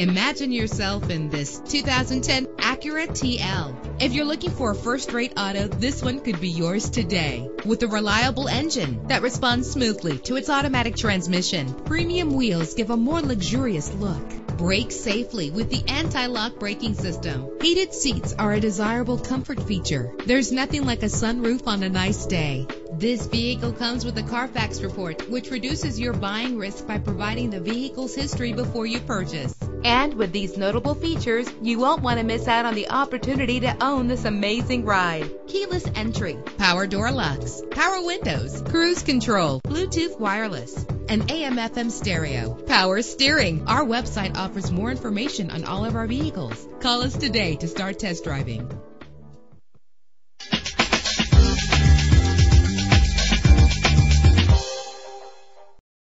Imagine yourself in this 2010 Acura TL. If you're looking for a first-rate auto, this one could be yours today. With a reliable engine that responds smoothly to its automatic transmission, premium wheels give a more luxurious look. Brake safely with the anti-lock braking system. Heated seats are a desirable comfort feature. There's nothing like a sunroof on a nice day. This vehicle comes with a Carfax report, which reduces your buying risk by providing the vehicle's history before you purchase. And with these notable features, you won't want to miss out on the opportunity to own this amazing ride. Keyless entry, power door locks, power windows, cruise control, Bluetooth wireless, an AM FM stereo, power steering. Our website offers more information on all of our vehicles. Call us today to start test driving.